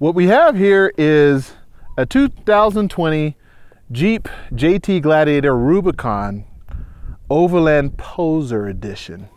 What we have here is a 2020 Jeep JT Gladiator Rubicon Overland Poser Edition.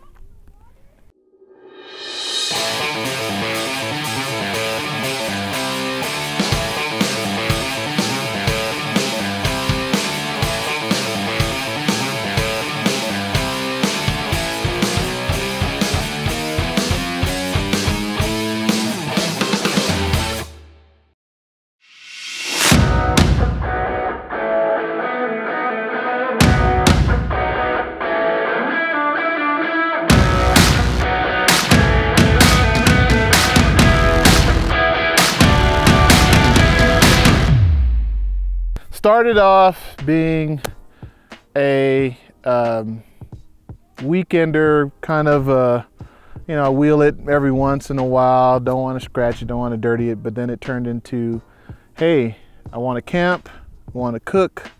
Started off being a um, weekender kind of uh, you know wheel it every once in a while don't want to scratch it don't want to dirty it but then it turned into hey i want to camp i want to cook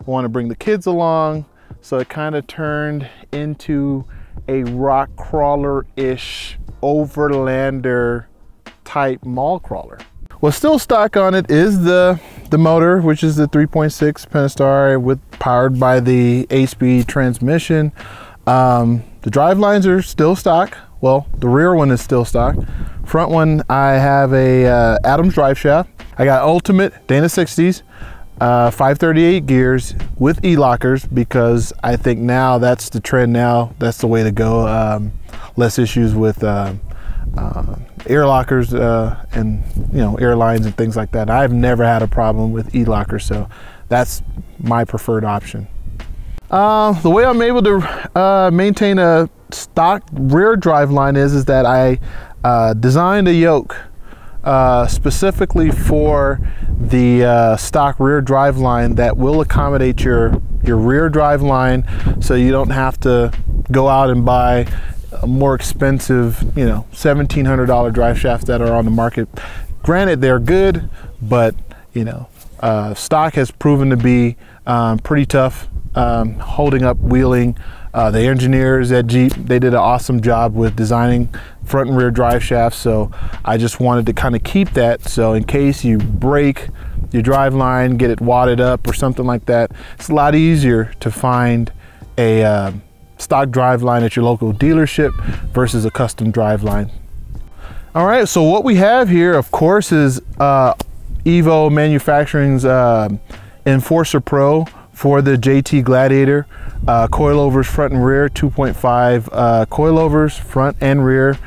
i want to bring the kids along. So it kind of turned into a rock crawler ish overlander type mall crawler What's still stock on it is the, the motor, which is the 3.6 Pentastar with powered by the 8-speed transmission. Um, the drive lines are still stock. Well, the rear one is still stock. Front one, I have a uh, Adams drive shaft. I got Ultimate Dana 60s, uh, 538 gears with e-lockers because I think now that's the trend now. That's the way to go. Um, less issues with uh, uh, air lockers uh, and you know airlines and things like that. I've never had a problem with e-lockers, so that's my preferred option. Uh, the way I'm able to uh, maintain a stock rear drive line is is that I uh, designed a yoke uh, specifically for the stock rear drive line that will accommodate your your rear drive line so you don't have to go out and buy more expensive, you know, $1,700 drive shafts that are on the market. Granted, they're good, but, you know, uh, stock has proven to be um, pretty tough um, holding up wheeling. Uh, the engineers at Jeep, they did an awesome job with designing front and rear drive shafts. So I just wanted to kind of keep that. So in case you break your drive line, get it wadded up or something like that, it's a lot easier to find a, uh, stock drive line at your local dealership versus a custom drive line. All right, so what we have here, of course, is uh, Evo Manufacturing's uh, Enforcer Pro for the JT Gladiator. Uh, coilovers front and rear, 2.5 uh, coilovers front and rear.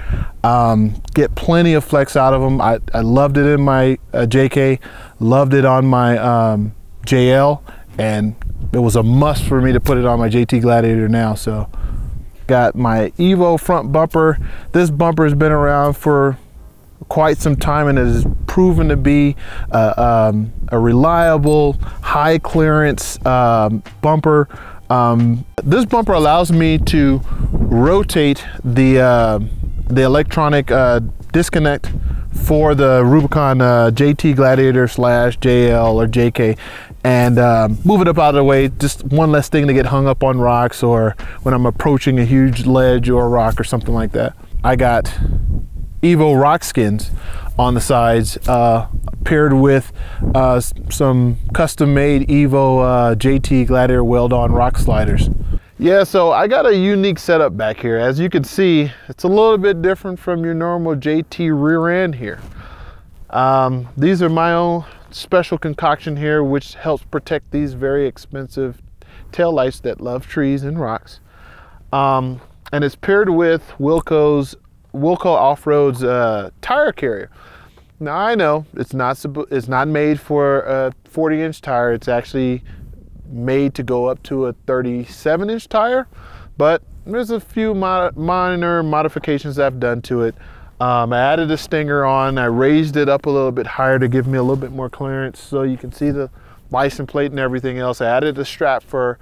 Um, get plenty of flex out of them. I, I loved it in my uh, JK, loved it on my um, JL, and it was a must for me to put it on my JT Gladiator now. So got my Evo front bumper. This bumper has been around for quite some time and it has proven to be uh, um, a reliable, high clearance um, bumper. Um, this bumper allows me to rotate the, uh, the electronic uh, disconnect for the Rubicon uh, JT Gladiator slash JL or JK and um, move it up out of the way. Just one less thing to get hung up on rocks or when I'm approaching a huge ledge or a rock or something like that. I got Evo rock skins on the sides uh, paired with uh, some custom made Evo uh, JT Gladiator weld-on rock sliders. Yeah, so I got a unique setup back here. As you can see, it's a little bit different from your normal JT rear end here. Um, these are my own special concoction here which helps protect these very expensive tail lights that love trees and rocks. Um, and it's paired with Wilco's Wilco Off-Road's uh, tire carrier. Now I know it's not it's not made for a 40 inch tire. It's actually made to go up to a 37 inch tire, but there's a few mod minor modifications I've done to it. Um, I added a stinger on, I raised it up a little bit higher to give me a little bit more clearance so you can see the license plate and everything else. I added a strap for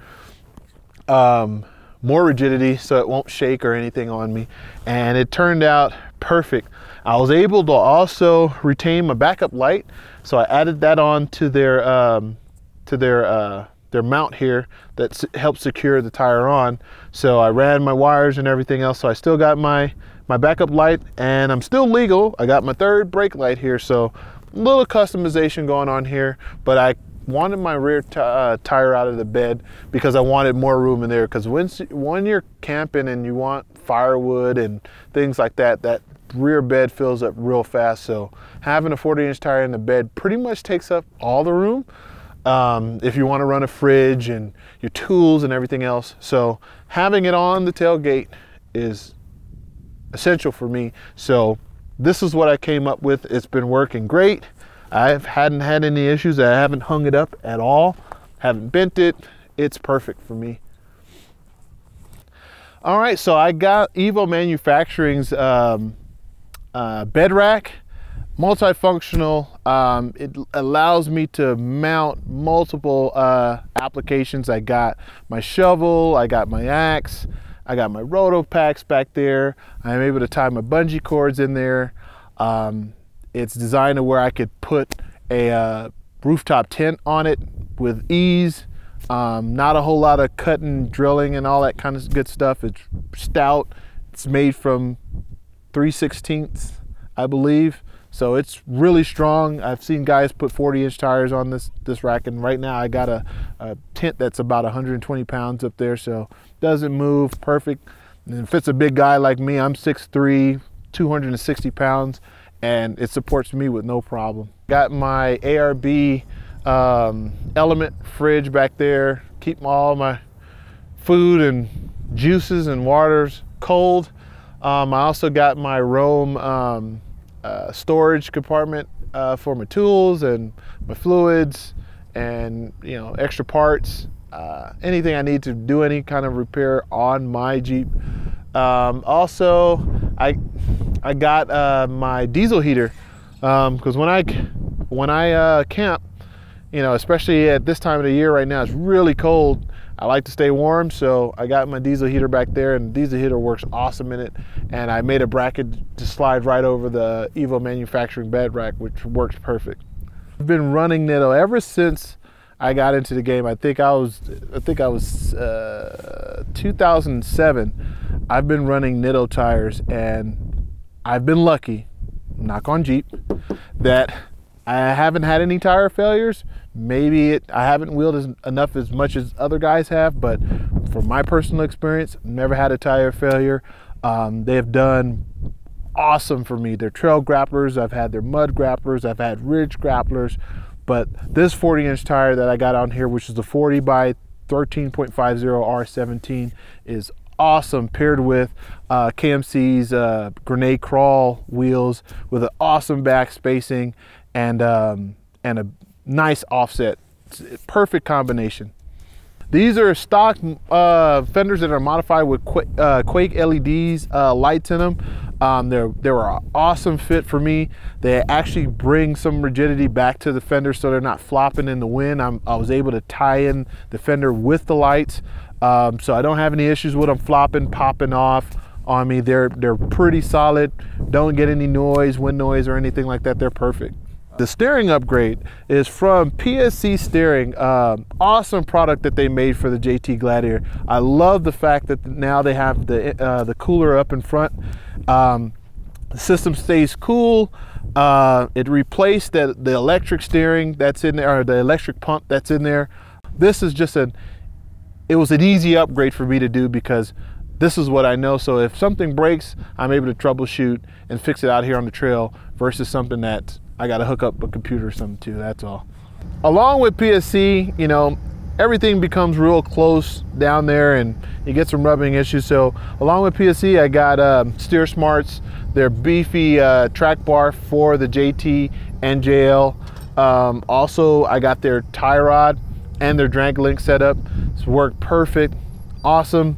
um, more rigidity so it won't shake or anything on me. And it turned out perfect. I was able to also retain my backup light. So I added that on to their, um, to their, uh, their mount here that helps secure the tire on. So I ran my wires and everything else. So I still got my my backup light, and I'm still legal. I got my third brake light here, so a little customization going on here, but I wanted my rear uh, tire out of the bed because I wanted more room in there. Because when when you're camping and you want firewood and things like that, that rear bed fills up real fast. So having a 40 inch tire in the bed pretty much takes up all the room. Um, if you want to run a fridge and your tools and everything else. So having it on the tailgate is essential for me. So this is what I came up with. It's been working great. I hadn't had any issues. I haven't hung it up at all. Haven't bent it. It's perfect for me. All right, so I got Evo Manufacturing's um, uh, bed rack, multifunctional. Um, it allows me to mount multiple uh, applications. I got my shovel, I got my axe, I got my RotopaX back there. I'm able to tie my bungee cords in there. Um, it's designed to where I could put a uh, rooftop tent on it with ease. Um, not a whole lot of cutting, drilling, and all that kind of good stuff. It's stout. It's made from 3 16ths, I believe. So it's really strong. I've seen guys put 40 inch tires on this this rack, and right now I got a, a tent that's about 120 pounds up there, so doesn't move, perfect. And if it's a big guy like me, I'm 6'3", 260 pounds, and it supports me with no problem. Got my ARB um, element fridge back there, keep all my food and juices and waters cold. Um, I also got my Roam um, uh, storage compartment uh, for my tools and my fluids and you know extra parts uh, anything I need to do any kind of repair on my Jeep. Um, also I I got uh, my diesel heater because um, when I when I uh, camp you know especially at this time of the year right now it's really cold I like to stay warm, so I got my diesel heater back there, and the diesel heater works awesome in it. And I made a bracket to slide right over the Evo manufacturing bed rack, which works perfect. I've been running Nitto ever since I got into the game. I think I was, I think I was uh, 2007. I've been running Nitto tires, and I've been lucky, knock on Jeep, that I haven't had any tire failures maybe it, I haven't wheeled as, enough as much as other guys have, but from my personal experience, never had a tire failure. Um, they have done awesome for me. They're trail grapplers. I've had their mud grapplers. I've had ridge grapplers. But this 40 inch tire that I got on here, which is the 40 by 13.50 R17, is awesome paired with uh, KMC's uh, grenade crawl wheels with an awesome back spacing and um, and a nice offset. perfect combination. These are stock uh, fenders that are modified with Quake, uh, Quake LEDs uh, lights in them. Um, they're, they're an awesome fit for me. They actually bring some rigidity back to the fender so they're not flopping in the wind. I'm, i was able to tie in the fender with the lights. Um, so I don't have any issues with them flopping, popping off on me. They're, they're pretty solid. Don't get any noise, wind noise or anything like that. They're perfect. The steering upgrade is from PSC Steering. Um, awesome product that they made for the JT Gladiator. I love the fact that now they have the uh, the cooler up in front. Um, the system stays cool. Uh, it replaced the, the electric steering that's in there, or the electric pump that's in there. This is just an, it was an easy upgrade for me to do because this is what I know. So if something breaks, I'm able to troubleshoot and fix it out here on the trail versus something that I got to hook up a computer or something too, that's all. Along with PSC, you know, everything becomes real close down there and you get some rubbing issues. So along with PSC, I got um, Steer Smarts, their beefy uh, track bar for the JT and JL. Um, also, I got their tie rod and their drag link setup. It's worked perfect, awesome.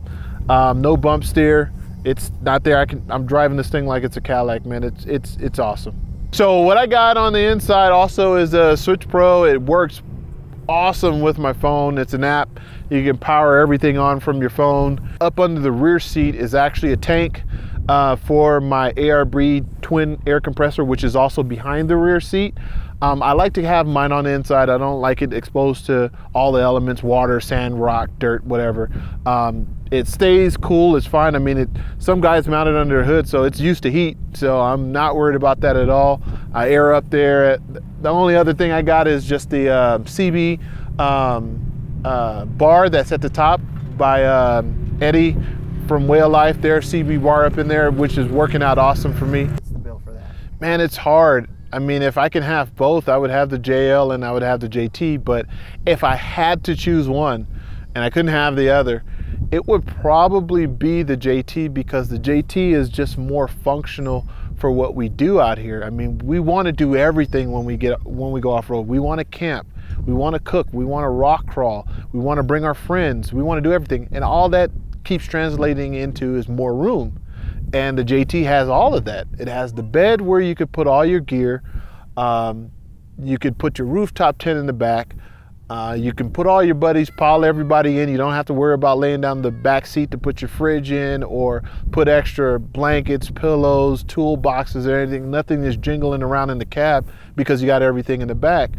Um, no bump steer. It's not there. I can. I'm driving this thing like it's a Cadillac, man. It's it's it's awesome. So what I got on the inside also is a Switch Pro. It works awesome with my phone. It's an app. You can power everything on from your phone. Up under the rear seat is actually a tank. uh, for my ARB twin air compressor, which is also behind the rear seat. Um, I like to have mine on the inside. I don't like it exposed to all the elements, water, sand, rock, dirt, whatever. Um, it stays cool, it's fine. I mean, it, some guys mount it under a hood, so it's used to heat, so I'm not worried about that at all. I air up there. The only other thing I got is just the uh, CB um, uh, bar that's at the top by uh, Eddie from Whale Life there, CB bar up in there, which is working out awesome for me. What's the bill for that? Man, it's hard. I mean, if I can have both, I would have the JL and I would have the JT. But if I had to choose one and I couldn't have the other, it would probably be the JT because the JT is just more functional for what we do out here. I mean, we want to do everything when we get when we go off road. We want to camp, we want to cook, we want to rock crawl, we want to bring our friends, we want to do everything, and all that keeps translating into is more room. And the JT has all of that. It has the bed where you could put all your gear. Um, you could put your rooftop tent in the back. Uh, you can put all your buddies, pile everybody in. You don't have to worry about laying down the back seat to put your fridge in or put extra blankets, pillows, toolboxes, or anything. Nothing is jingling around in the cab because you got everything in the back.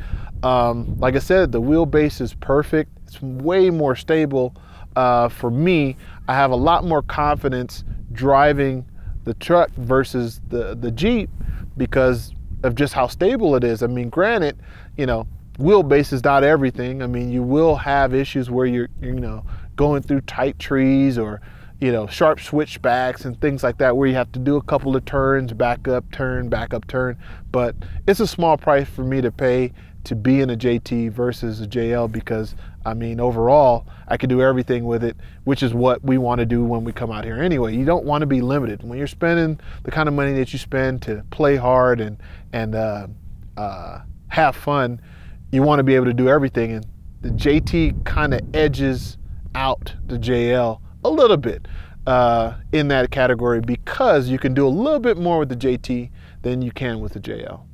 Um, like I said, the wheelbase is perfect. It's way more stable uh, for me. I have a lot more confidence driving the truck versus the, the Jeep because of just how stable it is. I mean, granted, you know, wheelbase is not everything. I mean, you will have issues where you're, you know, going through tight trees or, you know, sharp switchbacks and things like that where you have to do a couple of turns, back up, turn, back up, turn. But it's a small price for me to pay to be in a JT versus a JL because I mean overall I can do everything with it, which is what we want to do when we come out here anyway. You don't want to be limited when you're spending the kind of money that you spend to play hard and and uh, uh, have fun. You want to be able to do everything, and the JT kind of edges out the JL a little bit uh, in that category because you can do a little bit more with the JT than you can with the JL.